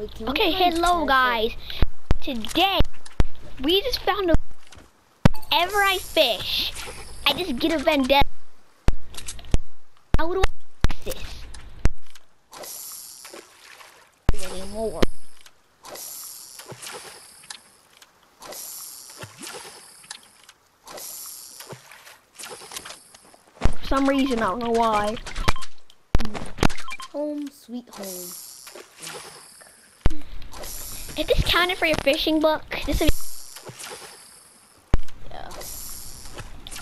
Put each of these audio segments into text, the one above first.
Wait, Okay, hello guys. Today we just found a ever I fish, I just get a vendetta. How do I fix this? Anymore. For some reason, I don't know why. Home, sweet home. Is this counted for your fishing book? This is Yeah.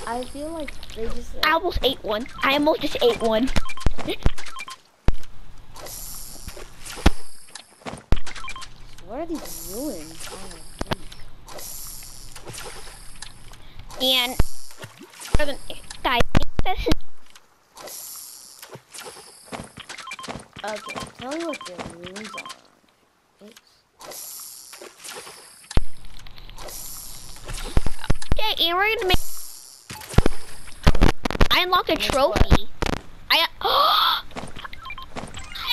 I feel like they just. I almost ate one. I almost just ate one. What are these ruins? Oh. And guys, this is Okay, tell me what the ruins are. Oops. Okay, and we're gonna make. I unlocked a trophy. I I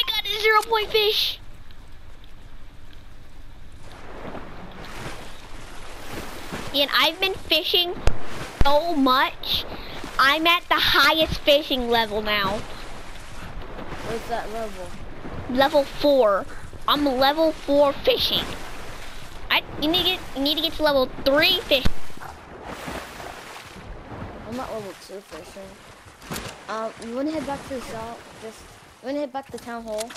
got a zero point fish. And I've been fishing so much. I'm at the highest fishing level now. What's that level? level four. I'm level four fishing. I you need to get you need to get to level three fish. I'm not level two fishing. Um, you wanna head back to the shop? Just you wanna head back to town hall?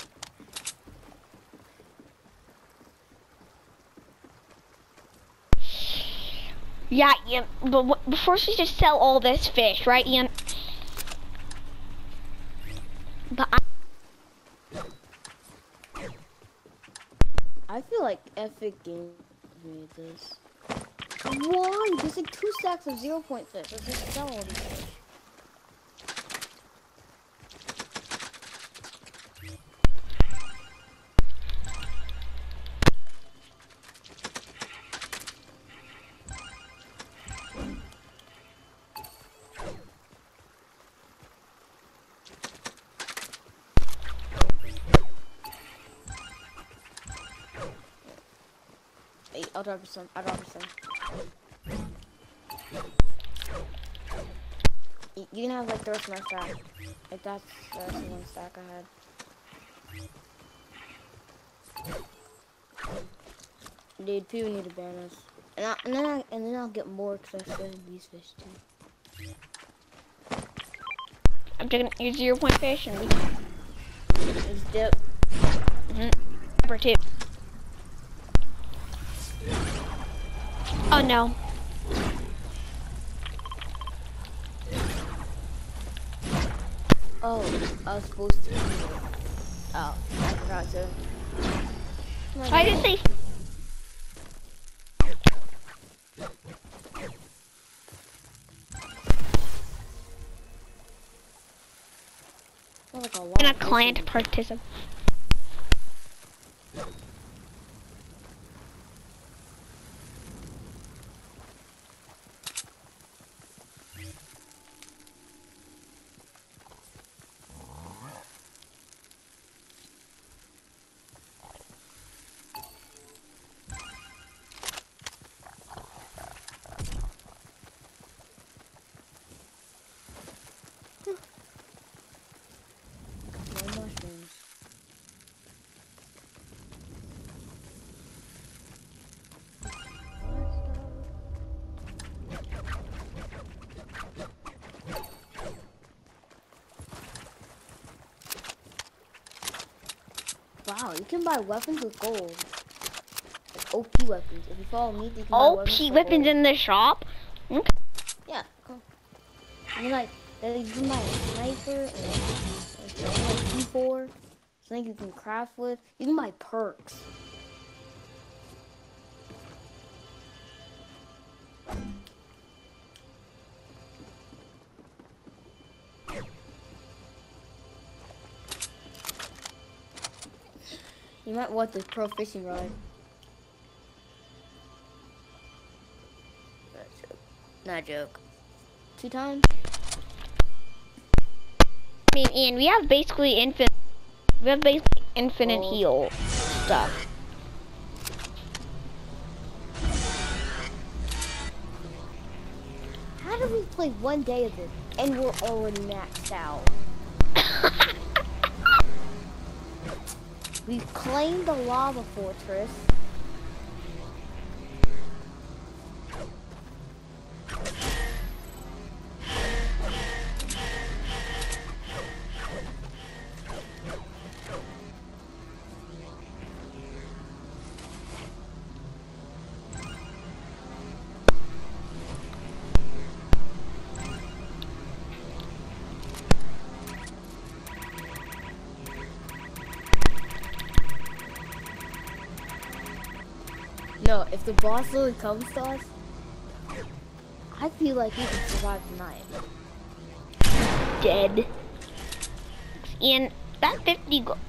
Yeah, yeah. But wh- before we just sell all this fish, right, Ian? But I, I feel like Epic Games made this. Why? There's like two stacks of zero point fish. Let's just sell all these I'll drop you some. I'll drop you some. You can have like the rest of my stack. Like that's the rest of one stack I had. Dude, people need to ban us. And, I, and then I and then I'll get more because I still have these fish too. I'm taking your zero point fish and we It's dip. number two. Oh no. Oh, I was supposed to. Oh, I forgot to. I didn't say. Not like a a client participant. Wow, you can buy weapons with gold. Like OP weapons. If you follow me, you can buy OP weapons weapons in the shop. Okay. Yeah, come. I mean, like, you can buy a sniper and like, like C4, something you can craft with. You can buy perks. You might want the pro fishing rod. Not a joke. Two times. I mean, and we have basically infinite. We have basically infinite oh. heal stuff. How do we play one day of this and we're already maxed out? We've claimed the lava fortress. The boss really comes to us, I feel like we can survive the night. Dead. And that 50 gold.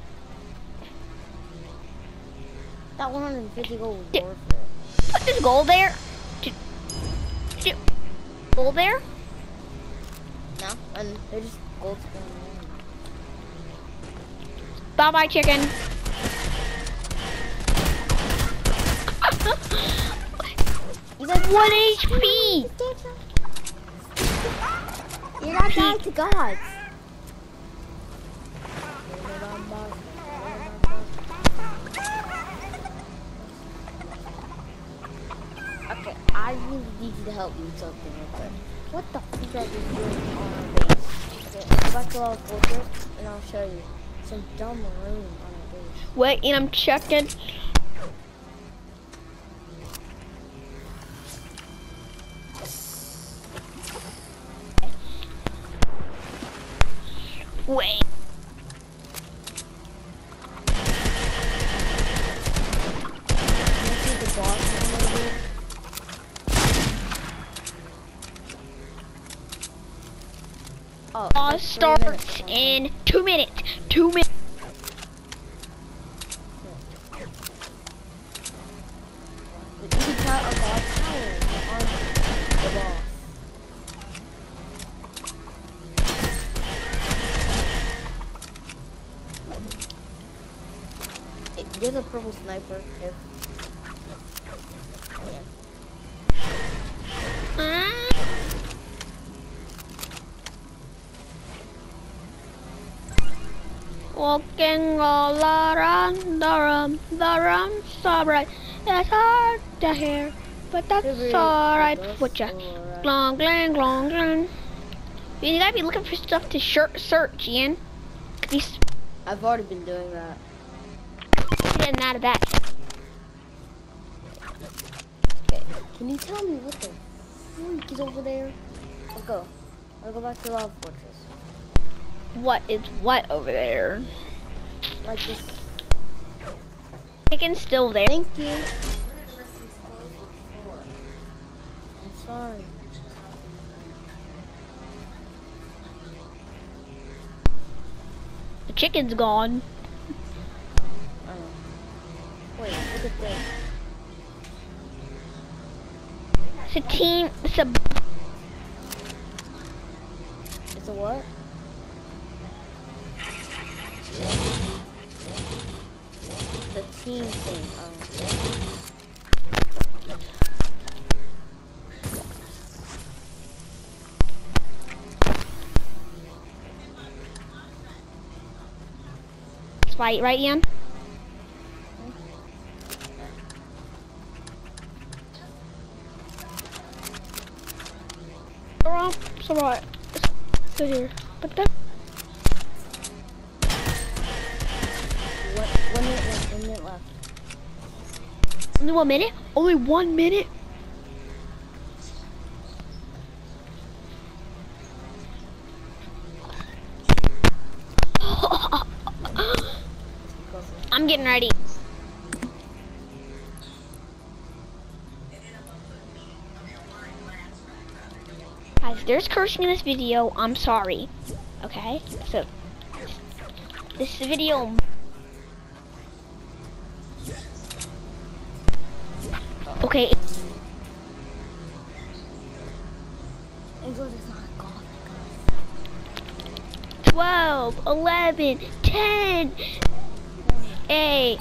That 150 gold was worth it. Put this gold there. T- Gold there? No, and they're just gold. Bye bye, chicken. You guys One HP. You're not dying to gods. Okay, I really need you to help me with something real quick. What the fuck are you doing on our base? Okay, go back to our fortress and I'll show you some dumb room on our base. Wait, and I'm checking. Here? Oh, Uh, three minutes. starts in two minutes. Two minutes. There's a purple sniper. If. Ah. Walking all around the room, the room's so bright. It's hard to hear, but that's alright. What ya? alright. Glong, glang, glong, glang. You gotta be looking for stuff to search, Ian. I've already been doing that. Getting out of that. Okay, can you tell me what the freak is over there? Let's go. I'll go back to Lava Fortress. What is what over there? Like this. Chicken's still there. Thank you. I'm sorry. The chicken's gone. I know. Wait, look. It's a team. It's a It's a what? The team thing. Um, fight, right, Ian? It's alright. It's good here. But that one minute left. One minute left. only one minute? Only one minute? I'm getting ready. There's cursing in this video. I'm sorry. Okay? So, this video Okay. 12, 11, 10, 8,